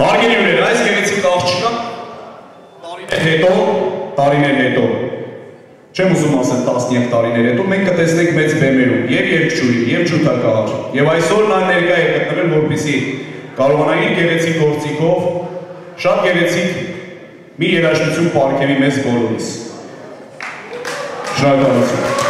Հարգելի հյուրեր, այս գեղեցիկ աղջիկը տարիներ հետո, տարիներ հետո, չեմ ուզում ասել տասնյակ տարիներ հետո, մենք կտեսնենք մեծ բեմերում, եւ երկչույի, եւ ջութակահար, եւ այսօր նա ներկա է գտնվել, որպեսի կարողանա իր գեղեցիկ գործիքով շատ գեղեցիկ մի երաժշտություն պարգևի մեզ բոլորիս։ Շնորհակալություն։